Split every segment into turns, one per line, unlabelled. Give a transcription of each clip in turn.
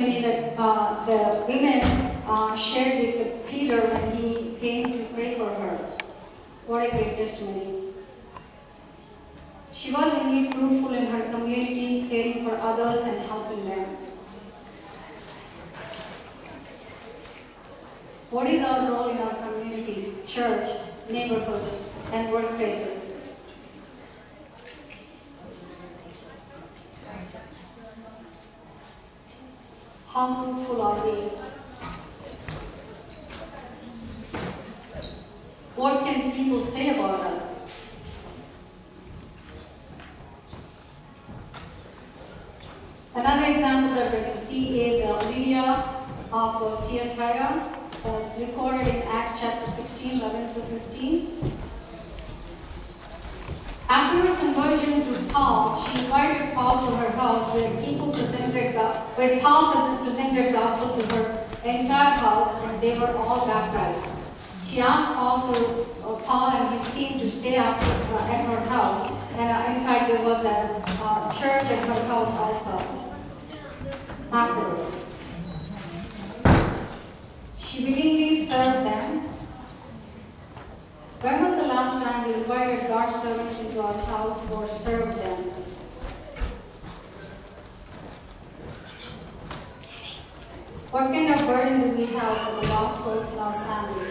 that uh, the women uh, shared with Peter when he came to pray for her. What a great testimony. She was indeed fruitful in her community, caring for others and helping them. What is our role in our community, church, neighborhood, and workplaces? Are we? What can people say about us? Another example that we can see is uh, Lydia of Thyatira. It's recorded in Acts chapter 16, 11 to 15. After her conversion to Paul, she invited Paul to her house where people presented, go- where Paul pres- presented gospel to her entire house and they were all baptized. She asked Paul to, uh, Paul and his team to stay after, uh, at her house and uh, in fact there was a uh, church at her house also afterwards. She willingly served them when was the last time we invited God's servants into our house or served them? What kind the lost souls our family?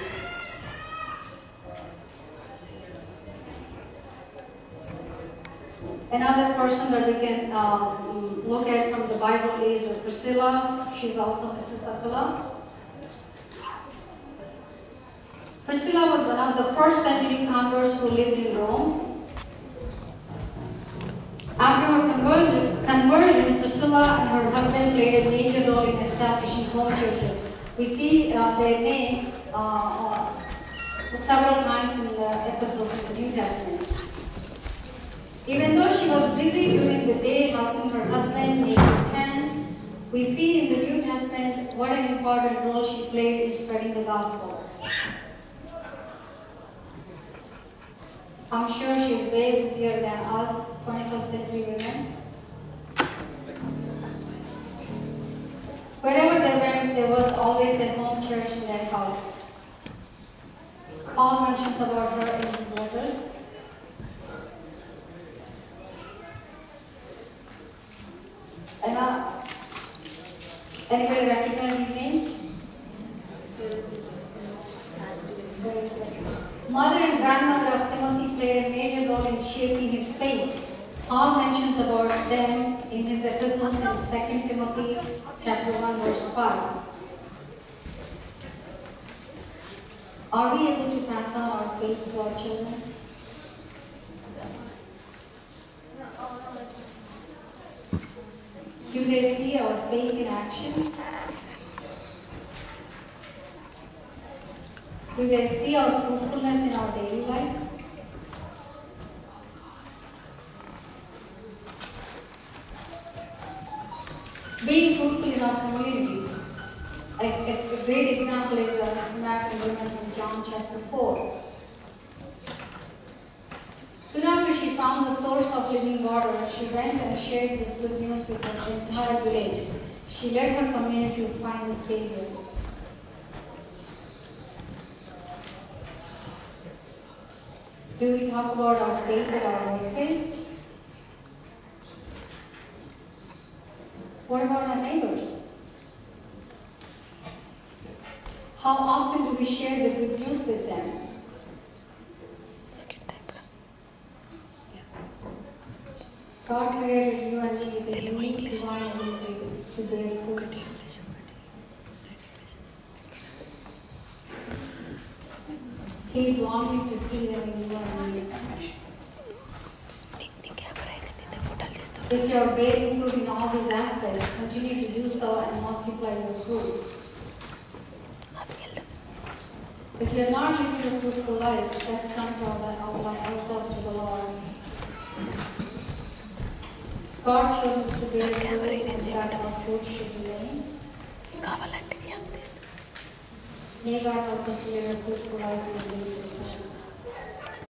Another person that we can um, look at from the Bible is Priscilla. She's also Mrs. Aquila. Priscilla was one of the first century converts who lived in Rome. After her conversion, conversion, Priscilla and her husband played a major role in establishing home churches. We see uh, their name uh, uh, several times in the epistles of the New Testament. Even though she was busy during the day helping her husband make tents, we see in the New Testament what an important role she played in spreading the gospel. I'm sure she's way busier than us 21st century women. Always a home church in their house. Paul mentions about her in his letters. And uh, anybody recognize these names? Mother and grandmother of Timothy played a major role in shaping his faith. Paul mentions about them in his epistles in 2 Timothy chapter 1 verse 5. Are we able to pass on our faith to our children? Do they see our faith in action? Do they see our fruitfulness in our daily life? Being fruitful in our community. Great example is the Samaritan woman from John chapter 4. Soon after she found the source of living water, she went and shared this good news with her entire village. She led her community to find the Savior. Do we talk about our faith at our workplace? What about our neighbors? How often do we share the good news with them? God created you and me with a unique divine ability to bear fruit. He is longing to see them in you and me. If your way includes all these aspects, continue to do so and multiply your fruit. If you're not living a fruitful life, let's come down and outline ourselves to the Lord. God chose to be and that our fruit should be
lame.
May God help us to live a fruitful life in Jesus'